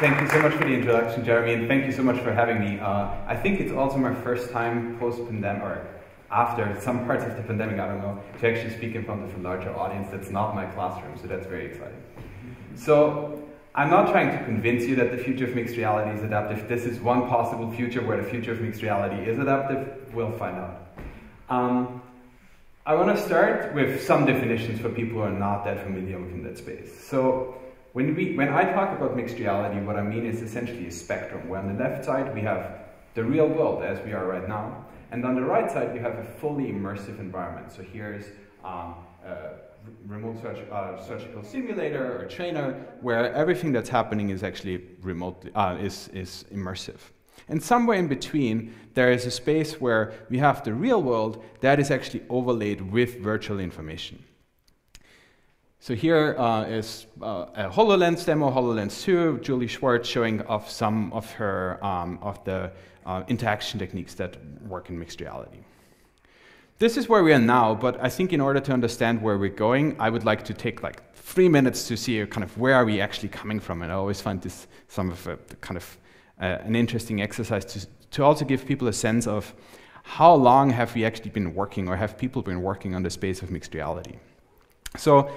Thank you so much for the introduction, Jeremy, and thank you so much for having me. Uh, I think it's also my first time post-pandemic, or after some parts of the pandemic, I don't know, to actually speak in front of a larger audience that's not my classroom, so that's very exciting. So, I'm not trying to convince you that the future of mixed reality is adaptive. This is one possible future where the future of mixed reality is adaptive. We'll find out. Um, I want to start with some definitions for people who are not that familiar within that space. So, when, we, when I talk about mixed reality, what I mean is essentially a spectrum, where on the left side we have the real world as we are right now, and on the right side you have a fully immersive environment. So here's um, a remote search, uh, surgical simulator or trainer, where everything that's happening is actually remotely, uh, is, is immersive. And somewhere in between, there is a space where we have the real world that is actually overlaid with virtual information. So here uh, is uh, a HoloLens demo, HoloLens 2, Julie Schwarz showing off some of her, um, of the uh, interaction techniques that work in mixed reality. This is where we are now, but I think in order to understand where we're going, I would like to take like three minutes to see kind of where are we actually coming from. And I always find this some of the kind of uh, an interesting exercise to, to also give people a sense of how long have we actually been working or have people been working on the space of mixed reality. So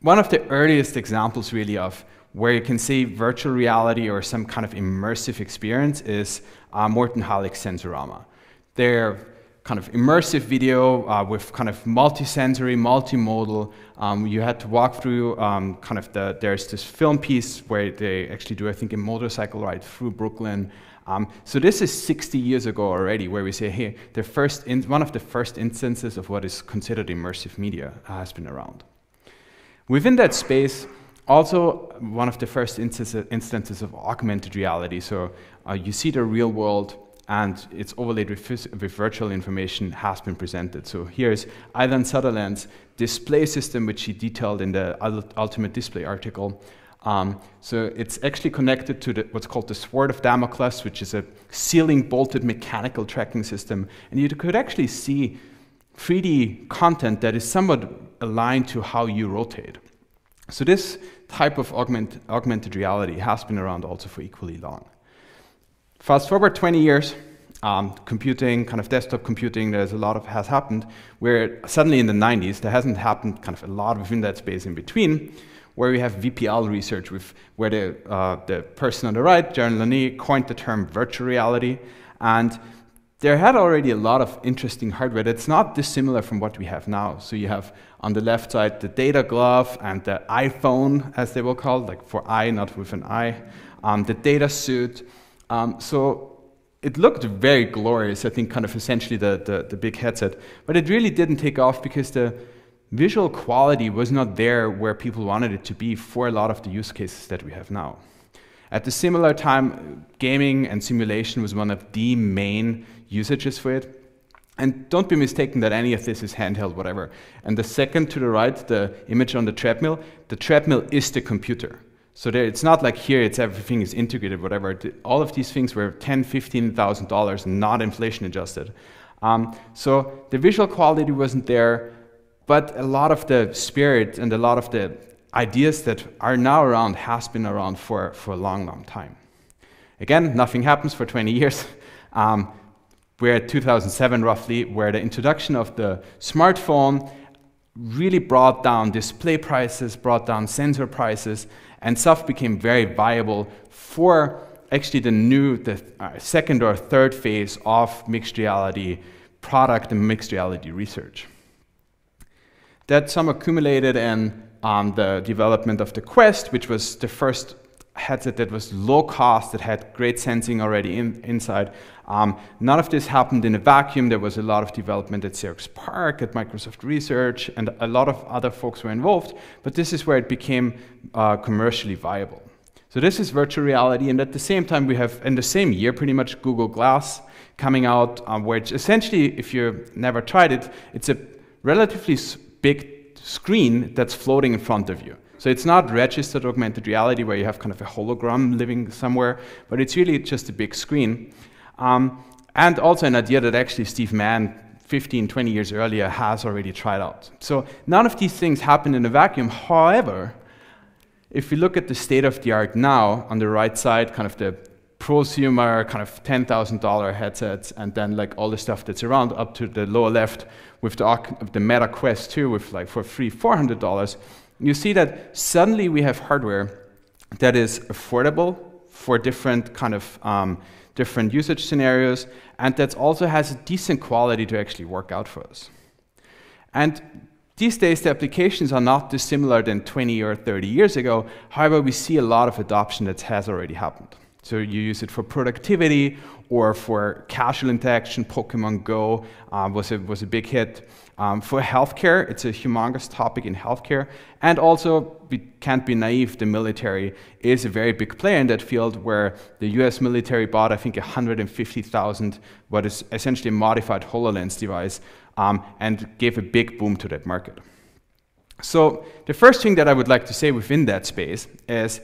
one of the earliest examples really of where you can see virtual reality or some kind of immersive experience is uh, Morton Heilig's Sensorama. They're kind of immersive video uh, with kind of multi-sensory, multimodal. Um, you had to walk through um, kind of the, there's this film piece where they actually do, I think, a motorcycle ride through Brooklyn. Um, so this is 60 years ago already, where we say, hey, the first in, one of the first instances of what is considered immersive media has been around. Within that space, also one of the first instances of augmented reality. So uh, you see the real world and it's overlaid with, with, virtual information has been presented. So here's Ivan Sutherland's display system, which he detailed in the Ultimate Display article. Um, so it's actually connected to the, what's called the Sword of Damocles, which is a ceiling bolted mechanical tracking system. And you could actually see 3D content that is somewhat aligned to how you rotate. So this type of augment, augmented reality has been around also for equally long. Fast forward 20 years, um, computing, kind of desktop computing, there's a lot of has happened, where suddenly in the 90s, there hasn't happened kind of a lot within that space in between, where we have VPL research with where the, uh, the person on the right, Jaron Lanier, coined the term virtual reality. And there had already a lot of interesting hardware that's not dissimilar from what we have now. So you have on the left side the data glove and the EyePhone, as they will call it, like for I, not with an I, um, the data suit. Um, so it looked very glorious, I think, kind of essentially the, the, the big headset. But it really didn't take off because the visual quality was not there where people wanted it to be for a lot of the use cases that we have now. At the similar time, gaming and simulation was one of the main usages for it. And don't be mistaken that any of this is handheld, whatever. And the second to the right, the image on the treadmill, the treadmill is the computer. So there, it's not like here, it's everything is integrated, whatever. All of these things were ten, fifteen thousand dollars, not inflation adjusted. Um, so the visual quality wasn't there, but a lot of the spirit and a lot of the ideas that are now around has been around for, for a long, long time. Again, nothing happens for 20 years. Um, we're at 2007 roughly, where the introduction of the smartphone really brought down display prices, brought down sensor prices, and stuff became very viable for actually the new, the uh, second or third phase of mixed reality product and mixed reality research. That some accumulated in um, the development of the Quest, which was the first headset that was low cost, that had great sensing already in, inside. Um, none of this happened in a vacuum. There was a lot of development at Xerox PARC, at Microsoft Research, and a lot of other folks were involved. But this is where it became uh, commercially viable. So this is virtual reality, and at the same time, we have in the same year pretty much Google Glass coming out, um, which essentially, if you've never tried it, it's a relatively big screen that's floating in front of you. So it's not registered augmented reality where you have kind of a hologram living somewhere, but it's really just a big screen. Um, and also an idea that actually Steve Mann 15, 20 years earlier has already tried out. So none of these things happen in a vacuum. However, if we look at the state of the art now, on the right side, kind of the prosumer kind of $10,000 headsets, and then like all the stuff that's around up to the lower left with the, the Meta Quest 2 with like for free $400, you see that suddenly we have hardware that is affordable for different kind of um, different usage scenarios, and that also has a decent quality to actually work out for us. And these days, the applications are not dissimilar than 20 or 30 years ago. However, we see a lot of adoption that has already happened. So you use it for productivity or for casual interaction. Pokemon Go um, was, a, was a big hit. Um, for healthcare, it's a humongous topic in healthcare. And also, we can't be naive, the military is a very big player in that field where the US military bought, I think, 150,000, what is essentially a modified HoloLens device, um, and gave a big boom to that market. So, the first thing that I would like to say within that space is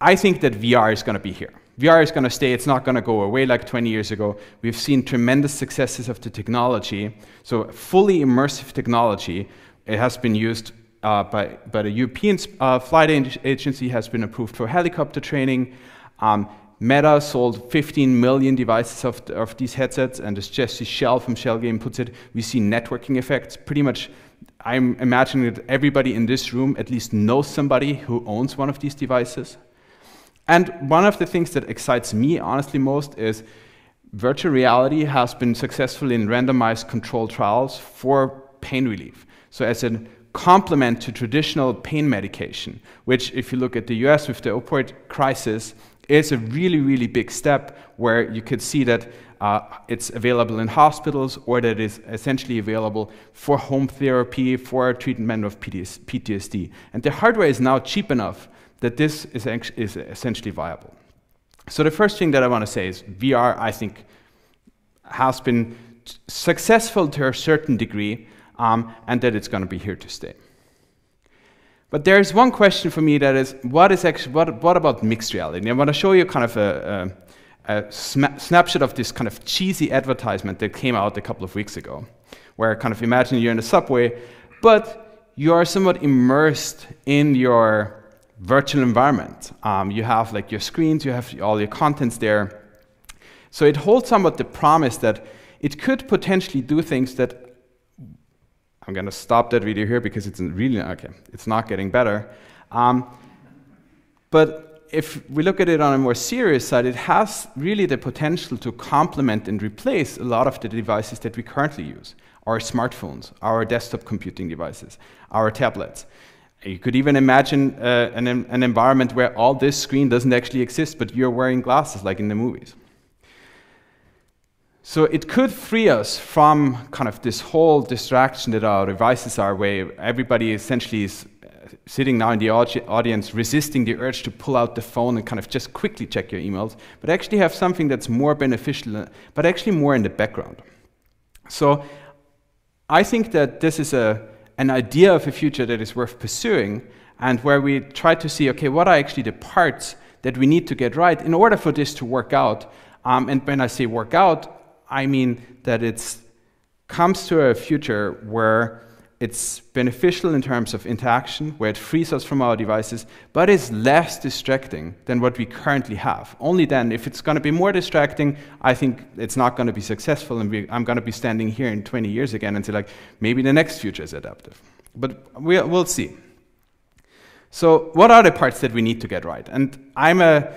I think that VR is going to be here. VR is going to stay, it's not going to go away like 20 years ago. We've seen tremendous successes of the technology. So, fully immersive technology, it has been used uh, by, by the European uh, Flight Agency, has been approved for helicopter training. Um, Meta sold 15 million devices of, of these headsets, and as Jesse Schell from Schell Game puts it, we see networking effects. Pretty much, I'm imagining that everybody in this room at least knows somebody who owns one of these devices. And one of the things that excites me, honestly, most is virtual reality has been successful in randomized controlled trials for pain relief. So, as a complement to traditional pain medication, which, if you look at the US with the opioid crisis, is a really, really big step where you could see that uh, it's available in hospitals or that it's essentially available for home therapy, for treatment of PTSD. And the hardware is now cheap enough that this is, is essentially viable. So the first thing that I want to say is VR, I think, has been successful to a certain degree, um, and that it's going to be here to stay. But there's one question for me that is, what is actually what, what about mixed reality? And I want to show you kind of a, a, a snapshot of this kind of cheesy advertisement that came out a couple of weeks ago, where kind of imagine you're in the subway, but you are somewhat immersed in your virtual environment. Um, you have like your screens, you have all your contents there. So it holds somewhat the promise that it could potentially do things that I'm going to stop that video here because it's really okay. It's not getting better. Um, but if we look at it on a more serious side, it has really the potential to complement and replace a lot of the devices that we currently use our smartphones, our desktop computing devices, our tablets. You could even imagine uh, an, an environment where all this screen doesn't actually exist, but you're wearing glasses like in the movies. So it could free us from kind of this whole distraction that our devices are, where everybody essentially is uh, sitting now in the audience resisting the urge to pull out the phone and kind of just quickly check your emails, but actually have something that's more beneficial, uh, but actually more in the background. So I think that this is a an idea of a future that is worth pursuing and where we try to see, okay, what are actually the parts that we need to get right in order for this to work out. Um, and when I say work out, I mean that it comes to a future where it's beneficial in terms of interaction, where it frees us from our devices, but is less distracting than what we currently have. Only then, if it's going to be more distracting, I think it's not going to be successful, and we, I'm going to be standing here in 20 years again and say, like, maybe the next future is adaptive. But we, we'll see. So, what are the parts that we need to get right? And I'm a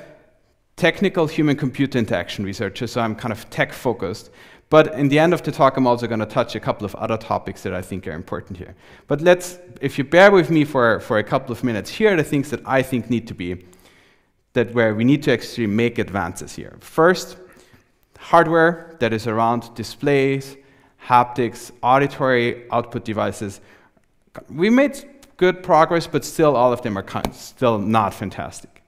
technical human computer interaction researcher, so I'm kind of tech focused. But in the end of the talk, I'm also going to touch a couple of other topics that I think are important here. But let's, if you bear with me for, for a couple of minutes, here are the things that I think need to be, that where we need to actually make advances here. First, hardware that is around displays, haptics, auditory output devices. We made good progress, but still all of them are still not fantastic.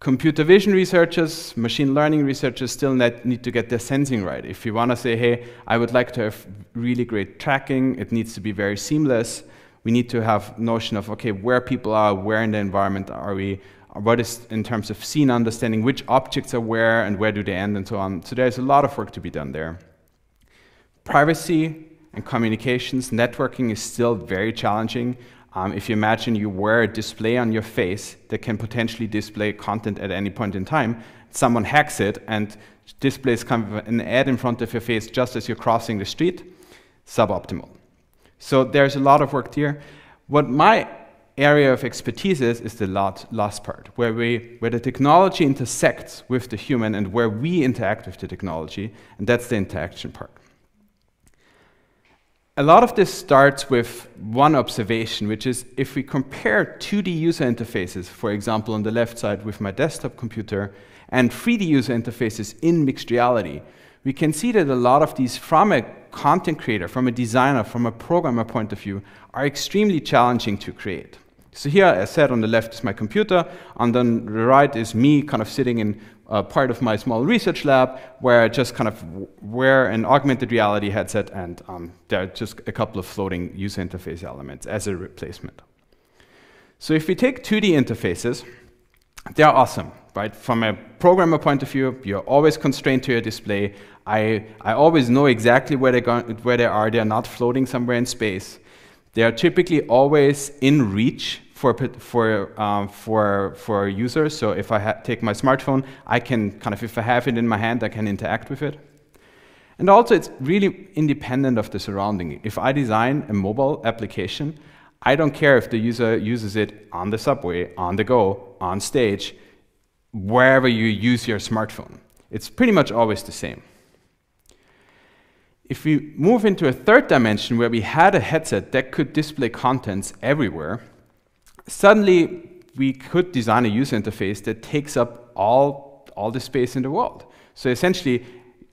Computer vision researchers, machine learning researchers still need to get their sensing right. If you want to say, hey, I would like to have really great tracking, it needs to be very seamless. We need to have notion of, okay, where people are, where in the environment are we, what is in terms of scene understanding, which objects are where and where do they end and so on. So there's a lot of work to be done there. privacy and communications, networking is still very challenging. Um, if you imagine you wear a display on your face that can potentially display content at any point in time, someone hacks it and displays kind of an ad in front of your face just as you're crossing the street, suboptimal. So there's a lot of work here. What my area of expertise is, is the last part, where, we, where the technology intersects with the human and where we interact with the technology, and that's the interaction part. A lot of this starts with one observation, which is if we compare 2D user interfaces, for example, on the left side with my desktop computer, and 3D user interfaces in mixed reality, we can see that a lot of these, from a content creator, from a designer, from a programmer point of view, are extremely challenging to create. So here, as said, on the left is my computer, and then the right is me kind of sitting in uh, part of my small research lab where I just kind of wear an augmented reality headset and um, there are just a couple of floating user interface elements as a replacement. So if we take 2D interfaces, they're awesome, right? From a programmer point of view, you're always constrained to your display. I, I always know exactly where, they where they are. They're not floating somewhere in space. They are typically always in reach for, for, um, for, for users. So if I take my smartphone, I can kind of, if I have it in my hand, I can interact with it. And also, it's really independent of the surrounding. If I design a mobile application, I don't care if the user uses it on the subway, on the go, on stage, wherever you use your smartphone. It's pretty much always the same. If we move into a third dimension where we had a headset that could display contents everywhere, suddenly we could design a user interface that takes up all, all the space in the world. So essentially,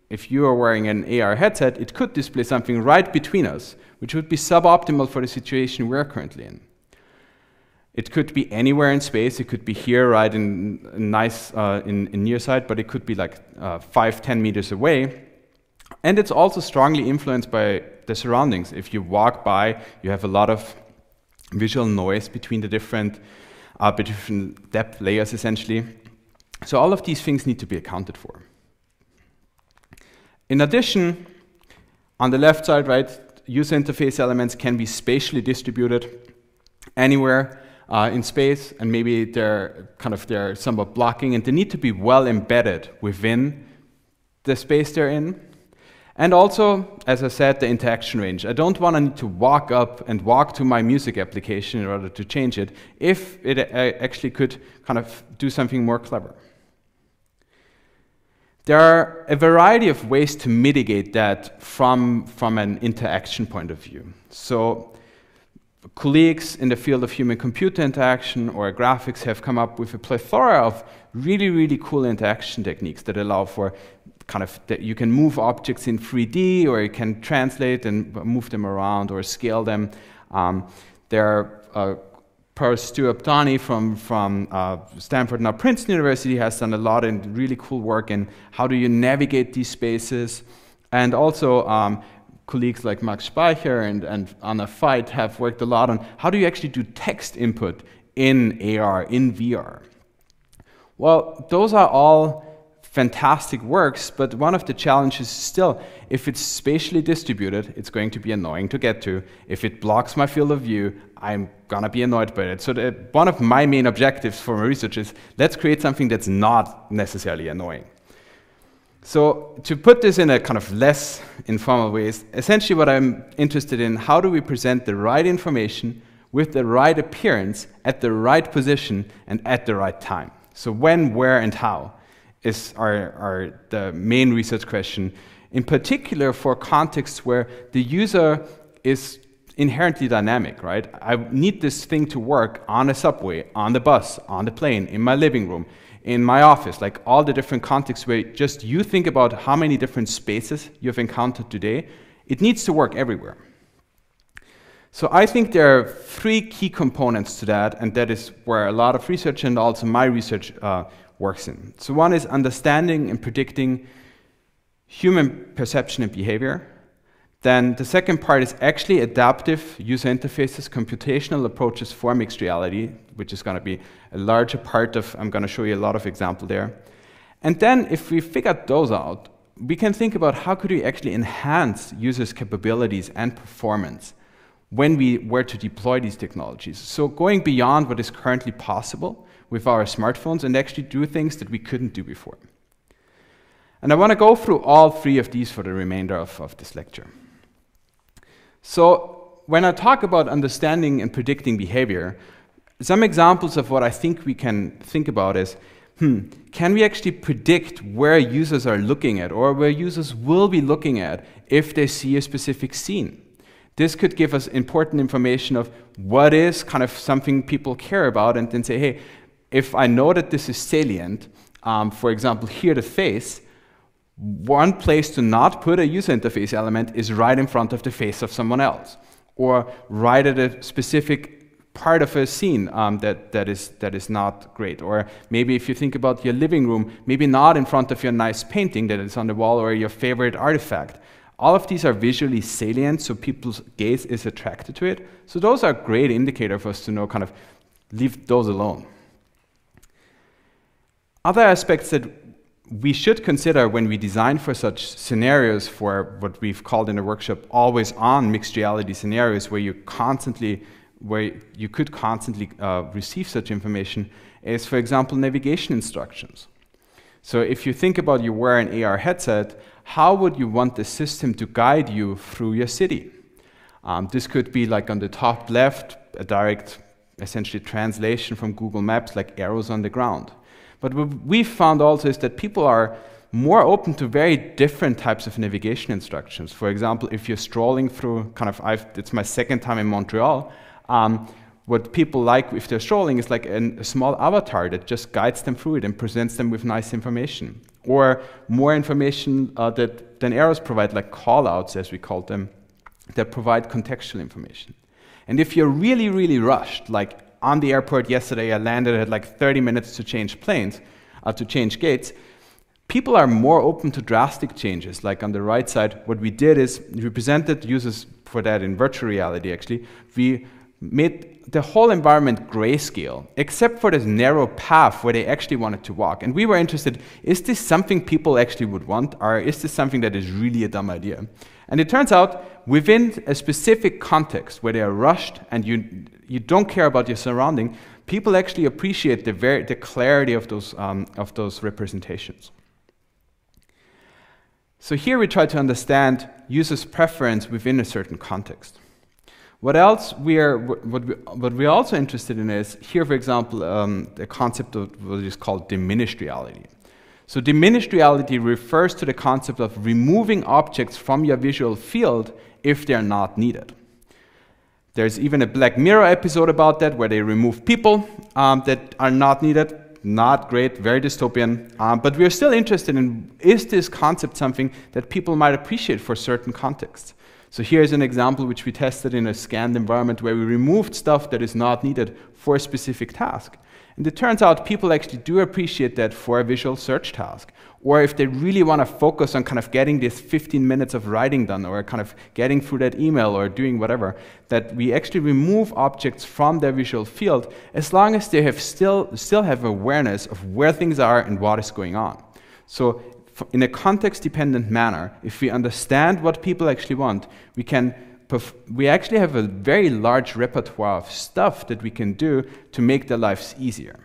if you are wearing an AR headset, it could display something right between us, which would be suboptimal for the situation we're currently in. It could be anywhere in space. It could be here, right in, in nice uh, in, in near sight, but it could be like uh, five, ten meters away. And it's also strongly influenced by the surroundings. If you walk by, you have a lot of visual noise between the different, uh, different depth layers, essentially. So all of these things need to be accounted for. In addition, on the left side, right, user interface elements can be spatially distributed anywhere uh, in space, and maybe they're kind of they're somewhat blocking, and they need to be well embedded within the space they're in. And also, as I said, the interaction range. I don't want to need to walk up and walk to my music application in order to change it, if it uh, actually could kind of do something more clever. There are a variety of ways to mitigate that from, from an interaction point of view. So colleagues in the field of human-computer interaction or graphics have come up with a plethora of really, really cool interaction techniques that allow for kind of that you can move objects in 3D or you can translate and move them around or scale them. Um, there uh, Parastoo Abtahi from, from uh, Stanford, now Princeton University, has done a lot of really cool work in how do you navigate these spaces. And also, um, colleagues like Max Speicher and, and Anna Feit have worked a lot on how do you actually do text input in AR, in VR. Well, those are all fantastic works, but one of the challenges is still, if it's spatially distributed, it's going to be annoying to get to. If it blocks my field of view, I'm gonna be annoyed by it. So the, one of my main objectives for my research is, let's create something that's not necessarily annoying. So to put this in a kind of less informal way, is essentially what I'm interested in, how do we present the right information with the right appearance at the right position and at the right time? So when, where, and how is our, our, the main research question, in particular for contexts where the user is inherently dynamic, right? I need this thing to work on a subway, on the bus, on the plane, in my living room, in my office, like all the different contexts where just you think about how many different spaces you've encountered today, it needs to work everywhere. So I think there are three key components to that, and that is where a lot of research and also my research uh, works in. So one is understanding and predicting human perception and behavior. Then the second part is actually adaptive user interfaces, computational approaches for mixed reality, which is going to be a larger part of, I'm going to show you a lot of example there. And then if we figure those out, we can think about how could we actually enhance users' capabilities and performance when we were to deploy these technologies. So going beyond what is currently possible with our smartphones and actually do things that we couldn't do before. And I want to go through all three of these for the remainder of, of this lecture. So when I talk about understanding and predicting behavior, some examples of what I think we can think about is hmm, can we actually predict where users are looking at or where users will be looking at if they see a specific scene? This could give us important information of what is kind of something people care about and then say, hey, if I know that this is salient, um, for example, here the face, one place to not put a user interface element is right in front of the face of someone else, or right at a specific part of a scene um, that, that, is, that is not great. Or maybe if you think about your living room, maybe not in front of your nice painting that is on the wall or your favorite artifact. All of these are visually salient, so people's gaze is attracted to it. So those are great indicator for us to know kind of leave those alone. Other aspects that we should consider when we design for such scenarios for what we've called in the workshop always on mixed reality scenarios where you constantly where you could constantly uh, receive such information is, for example, navigation instructions. So if you think about you wear an AR headset, how would you want the system to guide you through your city? Um, this could be like on the top left, a direct, essentially translation from Google Maps, like arrows on the ground. But what we've found also is that people are more open to very different types of navigation instructions. For example, if you're strolling through, kind of, I've, it's my second time in Montreal, um, what people like if they're strolling is like an, a small avatar that just guides them through it and presents them with nice information. Or more information uh, that than arrows provide, like callouts, as we call them, that provide contextual information. And if you're really, really rushed, like on the airport yesterday, I landed at like 30 minutes to change planes, uh, to change gates, people are more open to drastic changes. Like on the right side, what we did is we presented users for that in virtual reality, actually. We made the whole environment grayscale, except for this narrow path where they actually wanted to walk. And we were interested, is this something people actually would want, or is this something that is really a dumb idea? And it turns out, within a specific context where they are rushed and you, you don't care about your surrounding, people actually appreciate the, very, the clarity of those, um, of those representations. So here we try to understand users' preference within a certain context. What else we are, what, we, what we're also interested in is, here for example, um, the concept of what is called diminished reality. So diminished reality refers to the concept of removing objects from your visual field if they're not needed. There's even a Black Mirror episode about that where they remove people um, that are not needed. Not great, very dystopian. Um, but we're still interested in is this concept something that people might appreciate for certain contexts? So here's an example which we tested in a scanned environment where we removed stuff that is not needed for a specific task. And it turns out people actually do appreciate that for a visual search task. Or if they really want to focus on kind of getting this 15 minutes of writing done or kind of getting through that email or doing whatever, that we actually remove objects from their visual field as long as they have still, still have awareness of where things are and what is going on. So in a context dependent manner, if we understand what people actually want, we can we actually have a very large repertoire of stuff that we can do to make their lives easier.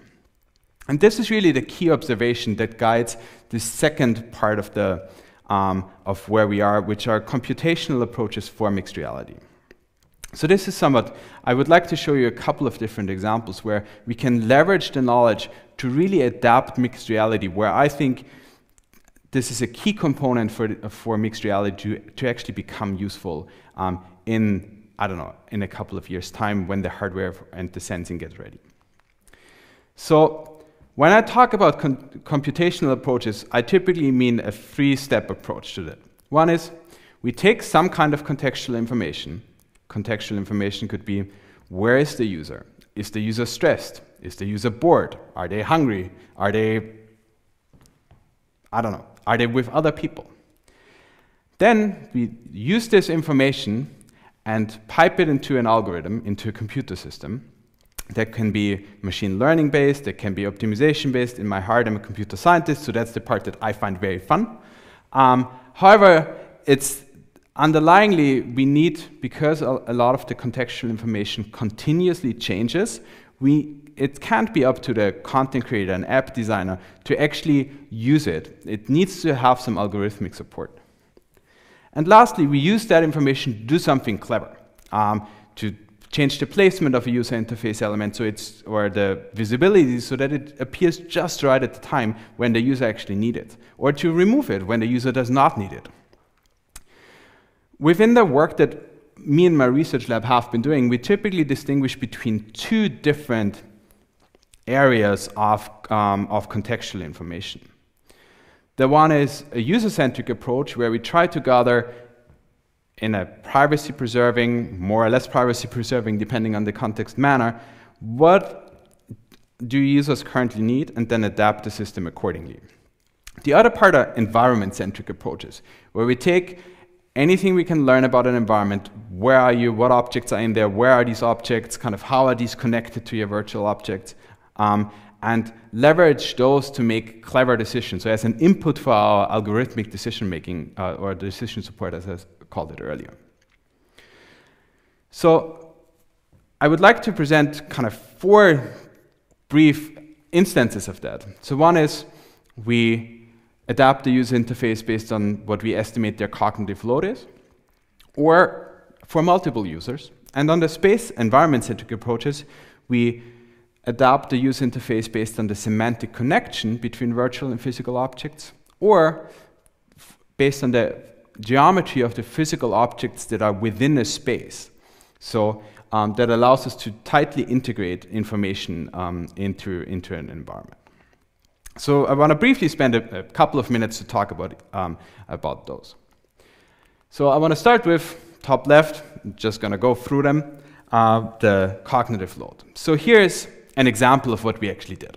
And this is really the key observation that guides the second part of, the, um, of where we are, which are computational approaches for mixed reality. So this is somewhat, I would like to show you a couple of different examples where we can leverage the knowledge to really adapt mixed reality, where I think this is a key component for, for mixed reality to, to actually become useful um, in, I don't know, in a couple of years' time when the hardware and the sensing gets ready. So when I talk about computational approaches, I typically mean a three-step approach to that. One is we take some kind of contextual information. Contextual information could be where is the user? Is the user stressed? Is the user bored? Are they hungry? Are they, I don't know, are they with other people? Then we use this information and pipe it into an algorithm, into a computer system that can be machine learning based, that can be optimization based. In my heart, I'm a computer scientist, so that's the part that I find very fun. Um, however, it's underlyingly, we need, because a, a lot of the contextual information continuously changes, we it can't be up to the content creator and app designer to actually use it. It needs to have some algorithmic support. And lastly, we use that information to do something clever, um, to change the placement of a user interface element so it's, or the visibility so that it appears just right at the time when the user actually needs it, or to remove it when the user does not need it. Within the work that me and my research lab have been doing, we typically distinguish between two different areas of, um, of contextual information. The one is a user-centric approach where we try to gather in a privacy preserving, more or less privacy preserving, depending on the context manner, what do users currently need and then adapt the system accordingly. The other part are environment centric approaches, where we take anything we can learn about an environment. Where are you, what objects are in there, where are these objects, kind of how are these connected to your virtual objects, um, and leverage those to make clever decisions. So as an input for our algorithmic decision making uh, or decision support, as I called it earlier. So I would like to present kind of four brief instances of that. So one is we adapt the user interface based on what we estimate their cognitive load is, or for multiple users. And on the space environment-centric approaches, we adapt the user interface based on the semantic connection between virtual and physical objects, or based on the geometry of the physical objects that are within a space. So um, that allows us to tightly integrate information um, into, into an environment. So I want to briefly spend a, a, couple of minutes to talk about, um, about those. So I want to start with top left, I'm just going to go through them, uh, the cognitive load. So here's an example of what we actually did.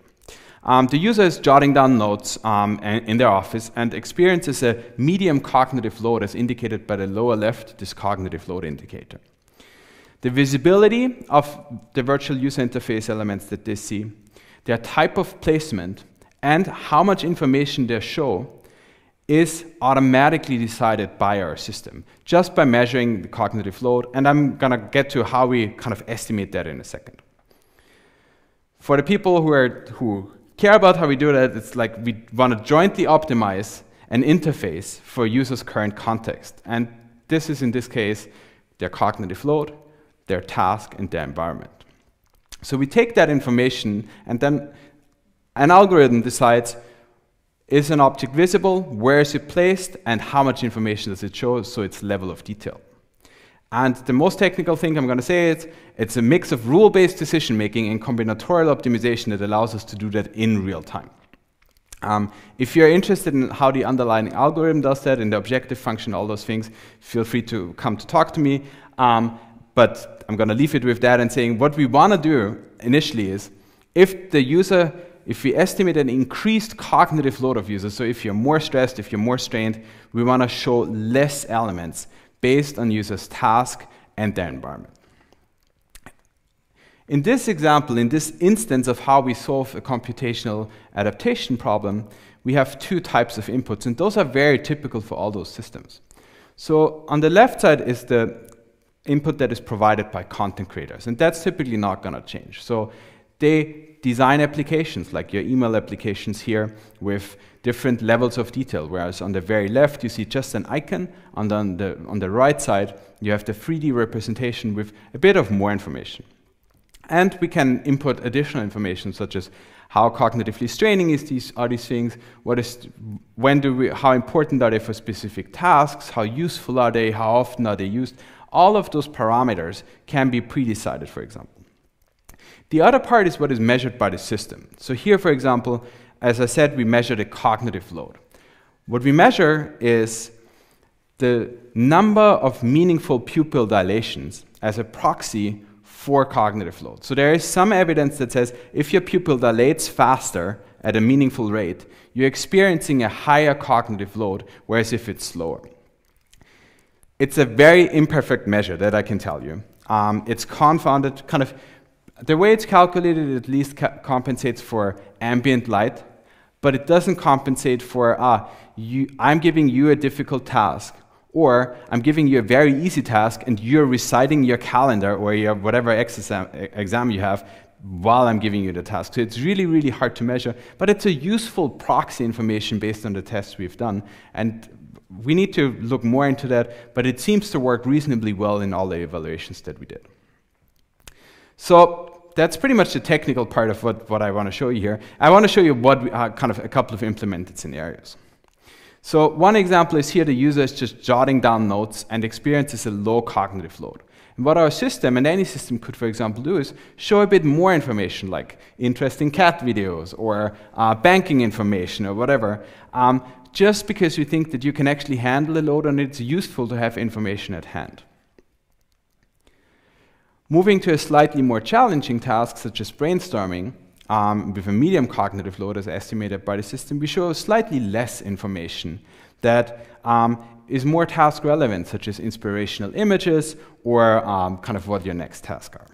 Um, the user is jotting down notes um, in their office and experiences a medium cognitive load as indicated by the lower left, this cognitive load indicator. The visibility of the virtual user interface elements that they see, their type of placement, and how much information they show is automatically decided by our system, just by measuring the cognitive load, and I'm gonna get to how we kind of estimate that in a second. For the people who, are, who care about how we do that, it's like we want to jointly optimize an interface for users' current context. And this is, in this case, their cognitive load, their task, and their environment. So we take that information, and then an algorithm decides is an object visible, where is it placed, and how much information does it show, so its level of detail. And the most technical thing I'm going to say is it's a mix of rule-based decision making and combinatorial optimization that allows us to do that in real time. Um, if you're interested in how the underlying algorithm does that, and the objective function, all those things, feel free to come to talk to me. Um, but I'm going to leave it with that and saying what we want to do initially is if the user, if we estimate an increased cognitive load of users, so if you're more stressed, if you're more strained, we want to show less elements based on users' task and their environment. In this example, in this instance of how we solve a computational adaptation problem, we have two types of inputs, and those are very typical for all those systems. So on the left side is the input that is provided by content creators, and that's typically not going to change. So they design applications, like your email applications here, with different levels of detail, whereas on the very left you see just an icon, and on the, on the right side you have the 3D representation with a bit of more information. And we can input additional information such as how cognitively straining is these, are these things, what is, when do we, how important are they for specific tasks, how useful are they, how often are they used. All of those parameters can be pre-decided, for example. The other part is what is measured by the system. So here, for example, as I said, we measure the cognitive load. What we measure is the number of meaningful pupil dilations as a proxy for cognitive load. So there is some evidence that says if your pupil dilates faster at a meaningful rate, you're experiencing a higher cognitive load, whereas if it's slower. It's a very imperfect measure, that I can tell you. Um, it's confounded, kind of, the way it's calculated at least ca compensates for ambient light, but it doesn't compensate for, ah, you, I'm giving you a difficult task, or I'm giving you a very easy task and you're reciting your calendar or your whatever exam, exam you have while I'm giving you the task. So it's really, really hard to measure, but it's a useful proxy information based on the tests we've done. And we need to look more into that, but it seems to work reasonably well in all the evaluations that we did. So that's pretty much the technical part of what, what I want to show you here. I want to show you what we, uh, kind of a couple of implemented scenarios. So one example is here the user is just jotting down notes and experiences a low cognitive load. And what our system and any system could, for example, do is show a bit more information, like interesting cat videos or uh, banking information or whatever, um, just because you think that you can actually handle a load and it's useful to have information at hand. Moving to a slightly more challenging task, such as brainstorming, um, with a medium cognitive load as estimated by the system, we show slightly less information that um, is more task relevant, such as inspirational images or um, kind of what your next tasks are.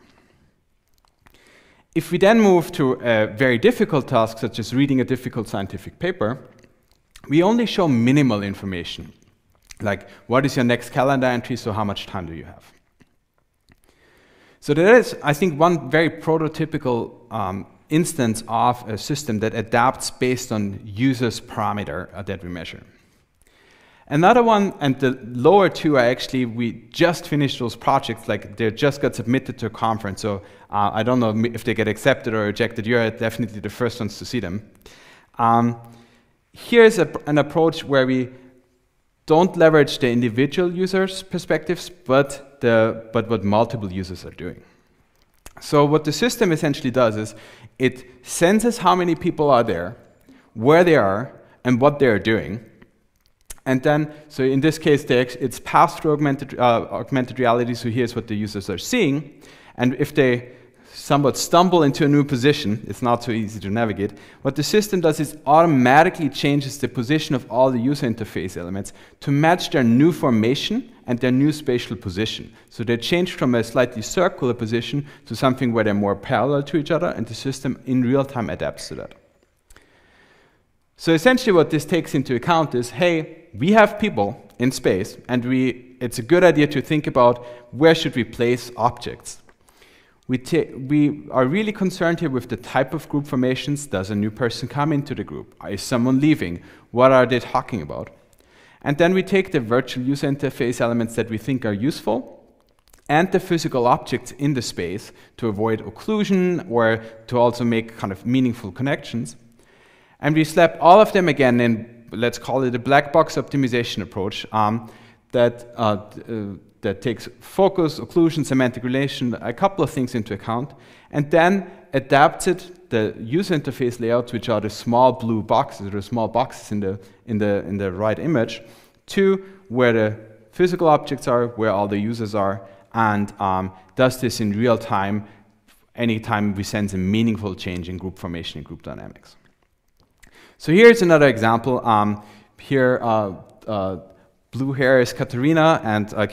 If we then move to a very difficult task, such as reading a difficult scientific paper, we only show minimal information, like what is your next calendar entry, so how much time do you have? So there is, I think, one very prototypical um, instance of a system that adapts based on users' parameter uh, that we measure. Another one, and the lower two are actually, we just finished those projects, like they just got submitted to a conference, so uh, I don't know if they get accepted or rejected. You're definitely the first ones to see them. Um, here's a, an approach where we don't leverage the individual users' perspectives, but, the, but what multiple users are doing. So what the system essentially does is it senses how many people are there, where they are, and what they're doing, and then, so in this case, it's passed through augmented, uh, augmented reality, so here's what the users are seeing. And if they somewhat stumble into a new position, it's not so easy to navigate, what the system does is automatically changes the position of all the user interface elements to match their new formation and their new spatial position. So they change from a slightly circular position to something where they're more parallel to each other, and the system in real time adapts to that. So essentially what this takes into account is, hey, we have people in space, and we, it's a good idea to think about where should we place objects. We, we are really concerned here with the type of group formations. Does a new person come into the group? Is someone leaving? What are they talking about? And then we take the virtual user interface elements that we think are useful and the physical objects in the space to avoid occlusion or to also make kind of meaningful connections. And we slap all of them again in, let's call it a black box optimization approach um, that, uh, uh, that takes focus, occlusion, semantic relation, a couple of things into account, and then adapts it, the user interface layouts, which are the small blue boxes, or the small boxes in the, in the, in the right image, to where the physical objects are, where all the users are, and um, does this in real time anytime we sense a meaningful change in group formation and group dynamics. So here's another example. Um, here, uh, uh, blue hair is Katerina and uh.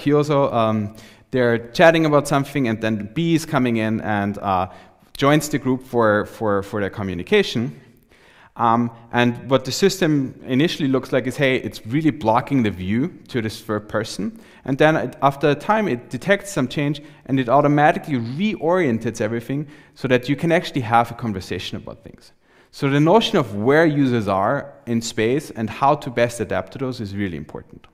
Um, they're chatting about something, and then B is coming in and uh, joins the group for, for, for their communication. Um, and what the system initially looks like is, hey, it's really blocking the view to this third person. And then it, after a time, it detects some change and it automatically reorients everything so that you can actually have a conversation about things. So the notion of where users are in space and how to best adapt to those is really important.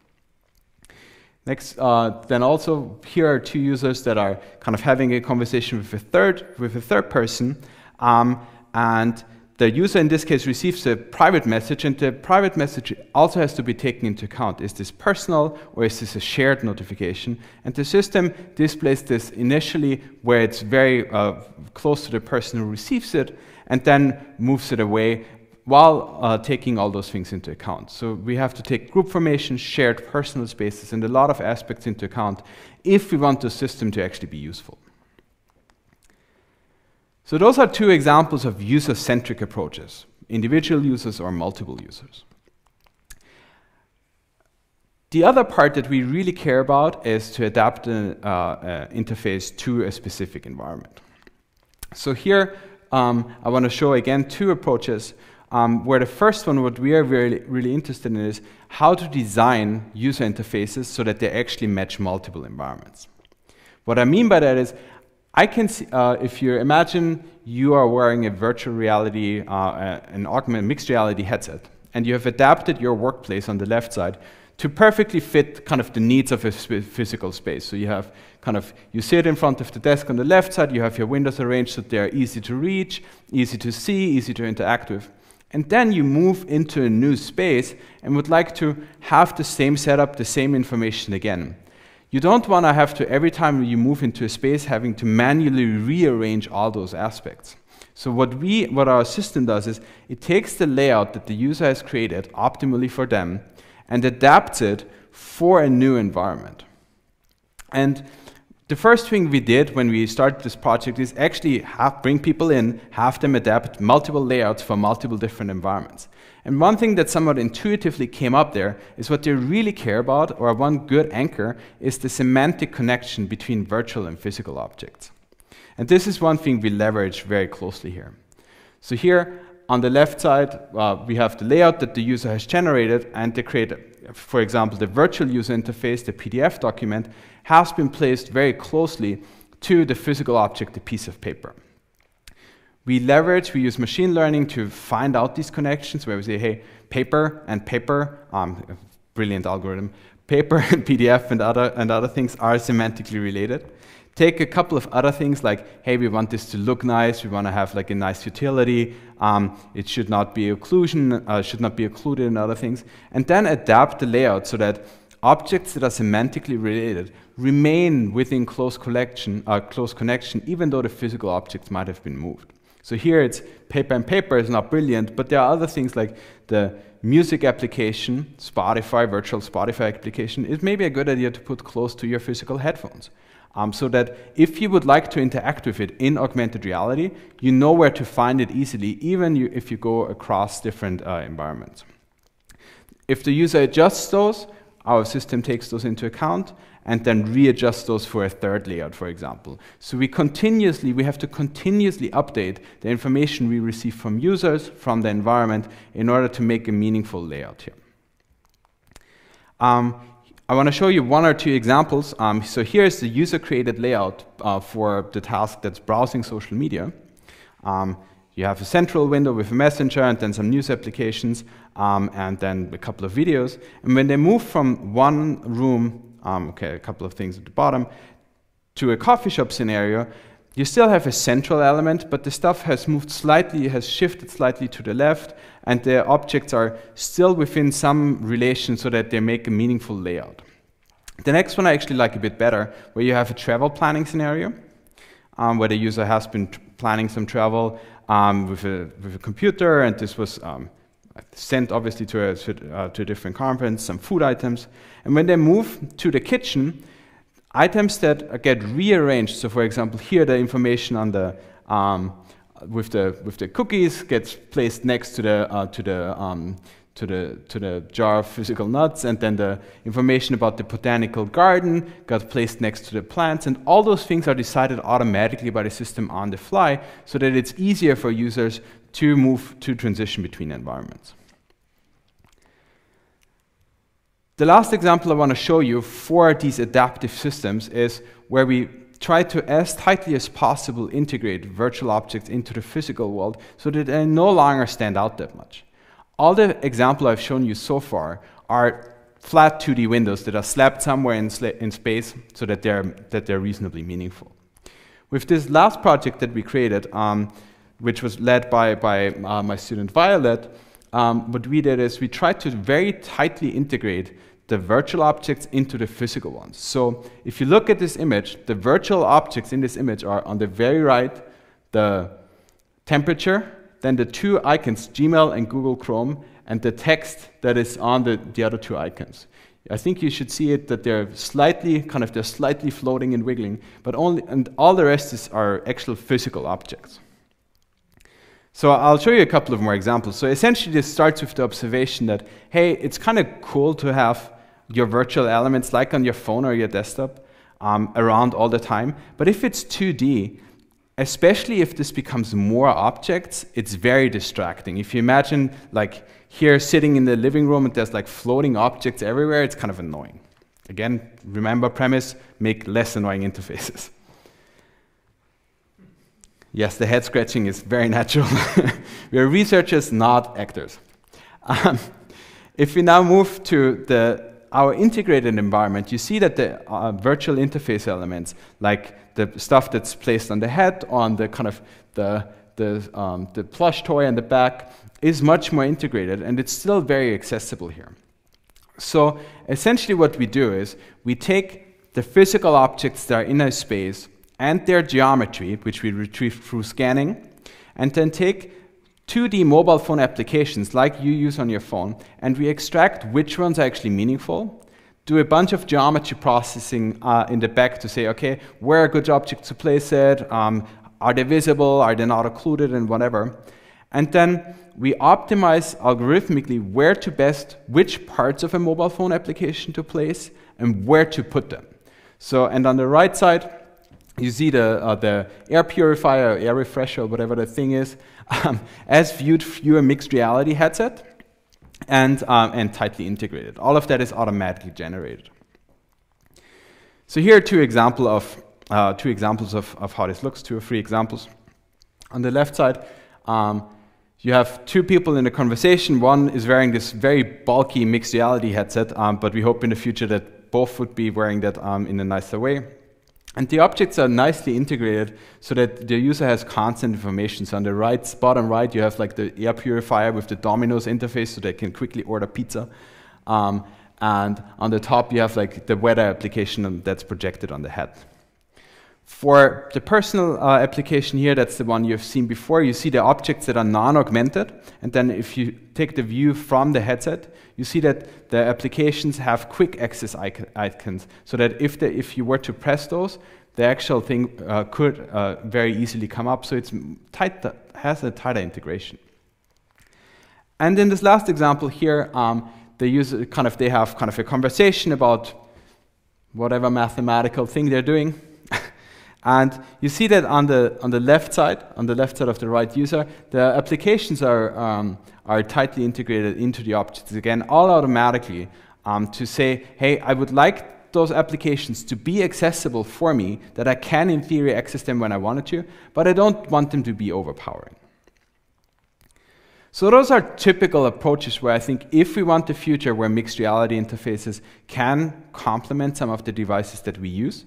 Next, uh, then also here are two users that are kind of having a conversation with a third with a third person, um, and the user in this case receives a private message, and the private message also has to be taken into account. Is this personal or is this a shared notification? And the system displays this initially where it's very uh, close to the person who receives it, and then moves it away while uh, taking all those things into account. So we have to take group formation, shared personal spaces, and a lot of aspects into account if we want the system to actually be useful. So those are two examples of user-centric approaches, individual users or multiple users. The other part that we really care about is to adapt an uh, uh, interface to a specific environment. So here, um, I want to show again two approaches. Um, where the first one, what we are really, really interested in is how to design user interfaces so that they actually match multiple environments. What I mean by that is, I can see, uh, if you imagine you are wearing a virtual reality, uh, an augmented mixed reality headset, and you have adapted your workplace on the left side to perfectly fit kind of the needs of a physical space. So you have kind of, you sit in front of the desk on the left side, you have your windows arranged so they are easy to reach, easy to see, easy to interact with. And then you move into a new space and would like to have the same setup, the same information again. You don't want to have to, every time you move into a space, having to manually rearrange all those aspects. So what we, what our system does is it takes the layout that the user has created optimally for them and adapts it for a new environment. And the first thing we did when we started this project is actually have, bring people in, have them adapt multiple layouts for multiple different environments. And one thing that somewhat intuitively came up there is what they really care about, or one good anchor, is the semantic connection between virtual and physical objects. And this is one thing we leverage very closely here. So here on the left side, uh, we have the layout that the user has generated, and they create, for example, the virtual user interface, the PDF document, has been placed very closely to the physical object, the piece of paper. We leverage, we use machine learning to find out these connections where we say, hey, paper and paper, um, brilliant algorithm, paper and PDF and other, and other things are semantically related. Take a couple of other things like, hey, we want this to look nice, we want to have like a nice utility, um, it should not be occlusion, uh, should not be occluded and other things, and then adapt the layout so that objects that are semantically related remain within close, collection, uh, close connection, even though the physical objects might have been moved. So here it's paper and paper is not brilliant, but there are other things like the music application, Spotify, virtual Spotify application. It may be a good idea to put close to your physical headphones. Um, so that if you would like to interact with it in augmented reality, you know where to find it easily, even you, if you go across different uh, environments. If the user adjusts those, our system takes those into account and then readjust those for a third layout, for example. So we continuously, we have to continuously update the information we receive from users, from the environment, in order to make a meaningful layout here. Um, I want to show you one or two examples. Um, so here's the user-created layout uh, for the task that's browsing social media. Um, you have a central window with a messenger and then some news applications um, and then a couple of videos. And when they move from one room um, okay, a couple of things at the bottom, to a coffee shop scenario, you still have a central element, but the stuff has moved slightly, has shifted slightly to the left, and the objects are still within some relation so that they make a meaningful layout. The next one I actually like a bit better, where you have a travel planning scenario, um, where the user has been planning some travel um, with, a, with a computer, and this was um, sent obviously to a, to, uh, to a different conference, some food items. And when they move to the kitchen, items that get rearranged, so for example, here the information on the, um, with, the, with the cookies gets placed next to the, uh, to the, um, to the, to the jar of physical nuts, and then the information about the botanical garden got placed next to the plants, and all those things are decided automatically by the system on the fly so that it's easier for users to move to transition between environments. The last example I want to show you for these adaptive systems is where we try to, as tightly as possible, integrate virtual objects into the physical world so that they no longer stand out that much. All the examples I've shown you so far are flat 2D windows that are slapped somewhere in, in space so that they're, that they're reasonably meaningful. With this last project that we created, um, which was led by, by uh, my student Violet, um, what we did is we tried to very tightly integrate the virtual objects into the physical ones. So if you look at this image, the virtual objects in this image are on the very right, the temperature, then the two icons, Gmail and Google Chrome, and the text that is on the, the other two icons. I think you should see it that they're slightly, kind of, they're slightly floating and wiggling, but only, and all the rest is, are actual physical objects. So I'll show you a couple of more examples. So essentially this starts with the observation that, hey, it's kind of cool to have your virtual elements like on your phone or your desktop um, around all the time. But if it's 2D, especially if this becomes more objects, it's very distracting. If you imagine, like, here sitting in the living room and there's like floating objects everywhere, it's kind of annoying. Again, remember premise, make less annoying interfaces. Yes, the head scratching is very natural. we are researchers, not actors. Um, if we now move to the, our integrated environment, you see that the uh, virtual interface elements, like the stuff that's placed on the head, on the kind of the, the, um, the plush toy on the back, is much more integrated, and it's still very accessible here. So essentially what we do is we take the physical objects that are in a space and their geometry, which we retrieve through scanning, and then take 2D mobile phone applications like you use on your phone, and we extract which ones are actually meaningful, do a bunch of geometry processing uh, in the back to say, okay, where are good objects to place it, um, are they visible, are they not occluded, and whatever. And then we optimize algorithmically where to best, which parts of a mobile phone application to place, and where to put them. So, and on the right side, you see the, uh, the air purifier, air refresher, whatever the thing is, um, as viewed through a mixed reality headset and, um, and tightly integrated. All of that is automatically generated. So here are two, example of, uh, two examples of, of how this looks, two or three examples. On the left side, um, you have two people in a conversation. One is wearing this very bulky mixed reality headset, um, but we hope in the future that both would be wearing that um, in a nicer way. And the objects are nicely integrated so that the user has constant information. So on the right, bottom right, you have like the air purifier with the Domino's interface so they can quickly order pizza. Um, and on the top, you have like the weather application that's projected on the head. For the personal uh, application here, that's the one you've seen before, you see the objects that are non-augmented, and then if you take the view from the headset, you see that the applications have quick access icons, so that if, the, if you were to press those, the actual thing uh, could uh, very easily come up, so tight, has a tighter integration. And in this last example here, um, they use kind of they have kind of a conversation about whatever mathematical thing they're doing, and you see that on the, on the left side, on the left side of the right user, the applications are, um, are tightly integrated into the objects, again, all automatically um, to say, hey, I would like those applications to be accessible for me, that I can, in theory, access them when I wanted to, but I don't want them to be overpowering. So those are typical approaches where I think if we want the future where mixed reality interfaces can complement some of the devices that we use,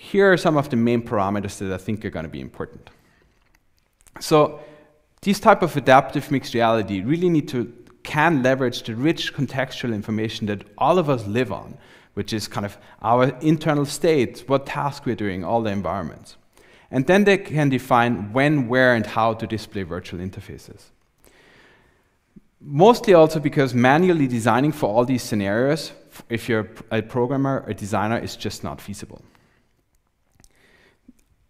here are some of the main parameters that I think are going to be important. So these type of adaptive mixed reality really need to can leverage the rich contextual information that all of us live on, which is kind of our internal state, what task we're doing, all the environments. And then they can define when, where, and how to display virtual interfaces. Mostly also because manually designing for all these scenarios, if you're a programmer a designer, is just not feasible.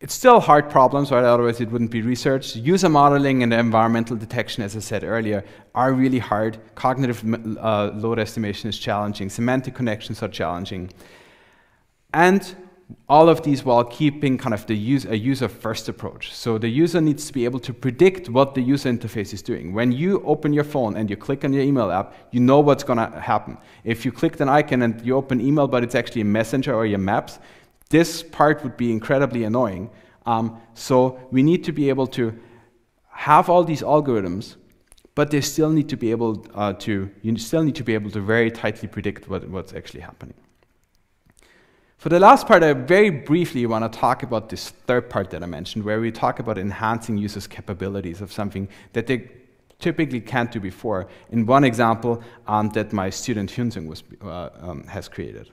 It's still hard problems, right? Otherwise, it wouldn't be researched. User modeling and environmental detection, as I said earlier, are really hard. Cognitive uh, load estimation is challenging. Semantic connections are challenging. And all of these while keeping kind of the use, a user-first approach. So the user needs to be able to predict what the user interface is doing. When you open your phone and you click on your email app, you know what's going to happen. If you click an icon and you open email, but it's actually a messenger or your maps, this part would be incredibly annoying. Um, so we need to be able to have all these algorithms, but they still need to be able uh, to, you still need to be able to very tightly predict what, what's actually happening. For the last part, I very briefly want to talk about this third part that I mentioned, where we talk about enhancing users' capabilities of something that they typically can't do before. In one example um, that my student Hyunsung was, uh, um, has created.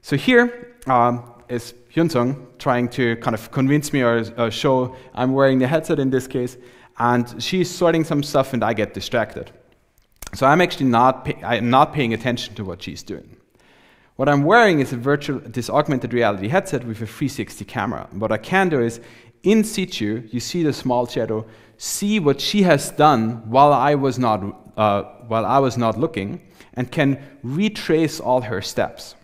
So here, um, is Hyunsung trying to kind of convince me or uh, show I'm wearing the headset in this case, and she's sorting some stuff and I get distracted. So I'm actually not, I'm not paying attention to what she's doing. What I'm wearing is a virtual, this augmented reality headset with a 360 camera. What I can do is, in situ, you see the small shadow, see what she has done while I was not, uh, while I was not looking, and can retrace all her steps.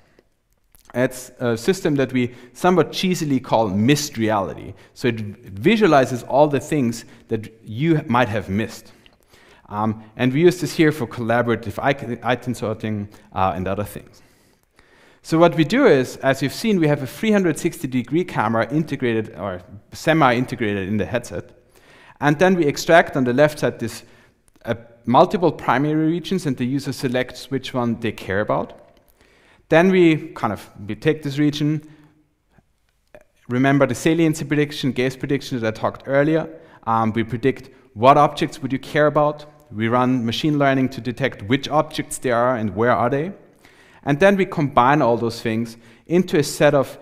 It's a system that we somewhat cheesily call missed reality. So it visualizes all the things that you might have missed. Um, and we use this here for collaborative item sorting uh, and other things. So what we do is, as you've seen, we have a 360 degree camera integrated or semi-integrated in the headset. And then we extract on the left side this uh, multiple primary regions and the user selects which one they care about. Then we kind of we take this region, remember the saliency prediction, gaze prediction that I talked earlier. Um, we predict what objects would you care about. We run machine learning to detect which objects there are and where are they. And then we combine all those things into a set of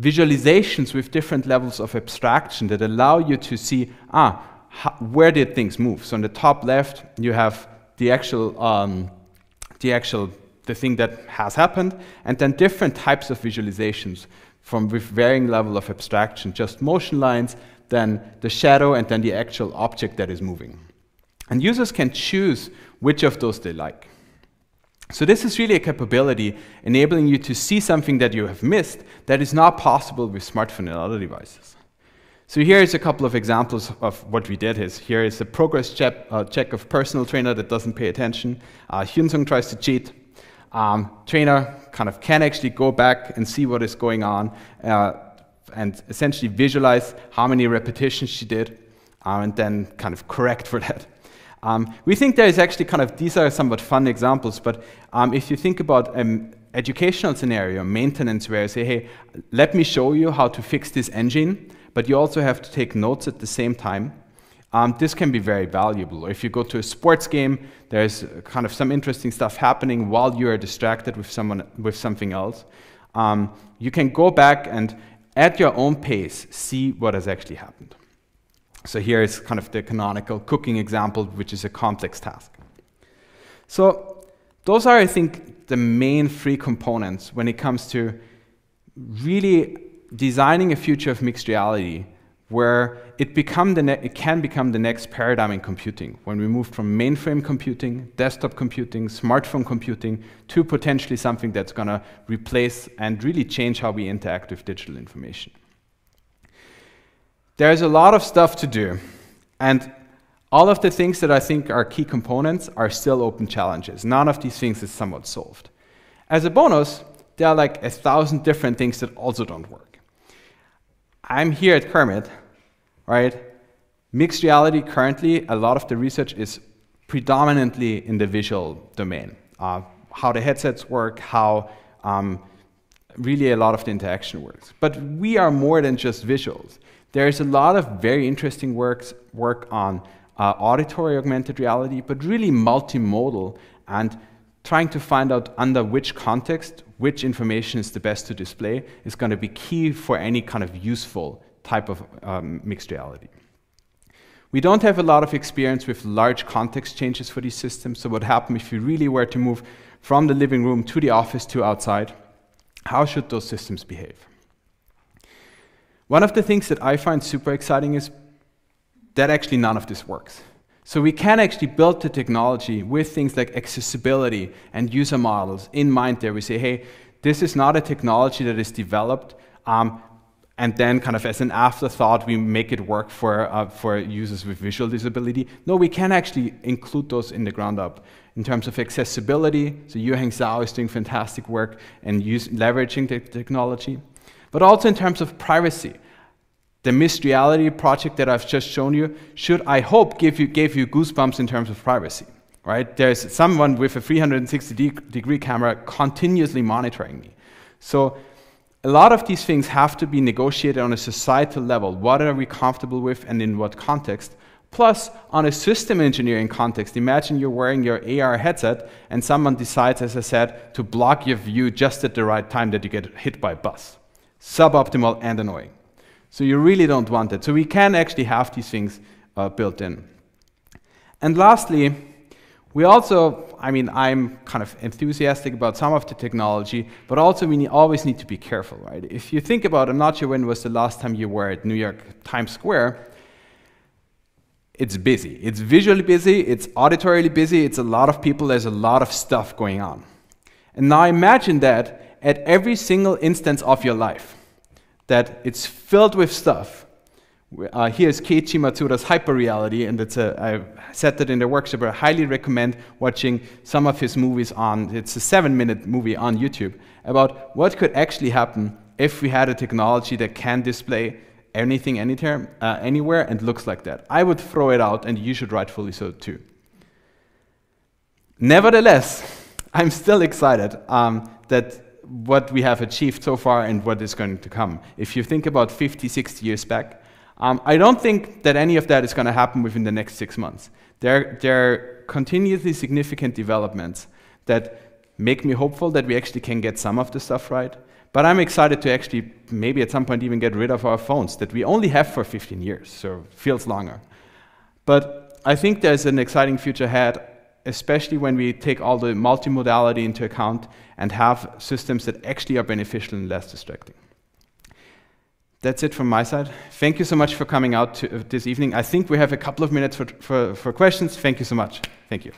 visualizations with different levels of abstraction that allow you to see, ah, where did things move? So on the top left, you have the actual, um, the actual, the thing that has happened, and then different types of visualizations from with varying level of abstraction, just motion lines, then the shadow, and then the actual object that is moving. And users can choose which of those they like. So this is really a capability enabling you to see something that you have missed that is not possible with smartphone and other devices. So here is a couple of examples of what we did. Is here is a progress check, uh, check of personal trainer that doesn't pay attention. Uh, Hyunsung tries to cheat. Um, trainer kind of can actually go back and see what is going on uh, and essentially visualize how many repetitions she did uh, and then kind of correct for that. Um, we think there is actually kind of, these are somewhat fun examples, but um, if you think about an educational scenario, maintenance, where you say, hey, let me show you how to fix this engine, but you also have to take notes at the same time, um, this can be very valuable. If you go to a sports game, there's kind of some interesting stuff happening while you are distracted with, someone, with something else. Um, you can go back and, at your own pace, see what has actually happened. So here is kind of the canonical cooking example, which is a complex task. So those are, I think, the main three components when it comes to really designing a future of mixed reality where it, become the it can become the next paradigm in computing when we move from mainframe computing, desktop computing, smartphone computing to potentially something that's going to replace and really change how we interact with digital information. There's a lot of stuff to do. And all of the things that I think are key components are still open challenges. None of these things is somewhat solved. As a bonus, there are like a thousand different things that also don't work. I'm here at CIRMMT, right? Mixed reality currently, a lot of the research is predominantly in the visual domain. Uh, how the headsets work, how um, really a lot of the interaction works. But we are more than just visuals. There's a lot of very interesting works, work on uh, auditory augmented reality, but really multimodal and trying to find out under which context, which information is the best to display is going to be key for any kind of useful type of um, mixed reality. We don't have a lot of experience with large context changes for these systems, so what happens if you really were to move from the living room to the office to outside? How should those systems behave? One of the things that I find super exciting is that actually none of this works. So we can actually build the technology with things like accessibility and user models in mind there. We say, hey, this is not a technology that is developed um, and then kind of as an afterthought we make it work for, uh, for users with visual disability. No, we can actually include those in the ground up. In terms of accessibility, so Yuhang Zhao is doing fantastic work and use, leveraging the technology but also in terms of privacy. The mixed reality project that I've just shown you should, I hope, give you, gave you goosebumps in terms of privacy. Right? There's someone with a 360 de degree camera continuously monitoring me. So a lot of these things have to be negotiated on a societal level. What are we comfortable with and in what context? Plus, on a system engineering context, imagine you're wearing your AR headset and someone decides, as I said, to block your view just at the right time that you get hit by a bus suboptimal and annoying. So you really don't want it. So we can actually have these things uh, built in. And lastly, we also, I mean, I'm kind of enthusiastic about some of the technology, but also we always need to be careful, right? If you think about, I'm not sure when was the last time you were at New York Times Square, it's busy. It's visually busy, it's auditorily busy, it's a lot of people, there's a lot of stuff going on. And now imagine that at every single instance of your life, that it's filled with stuff. Uh, here's Keiichi Matsuda's Hyperreality, and it's a, I said that in the workshop, I highly recommend watching some of his movies on, it's a seven minute movie on YouTube, about what could actually happen if we had a technology that can display anything anytime, uh, anywhere and looks like that. I would throw it out, and you should rightfully so too. Nevertheless, I'm still excited um, that what we have achieved so far and what is going to come. If you think about 50, 60 years back, um, I don't think that any of that is going to happen within the next six months. There, there are continuously significant developments that make me hopeful that we actually can get some of the stuff right. But I'm excited to actually maybe at some point even get rid of our phones that we only have for 15 years, so feels longer. But I think there's an exciting future ahead especially when we take all the multimodality into account and have systems that actually are beneficial and less distracting. That's it from my side. Thank you so much for coming out to, uh, this evening. I think we have a couple of minutes for, for, for questions. Thank you so much. Thank you.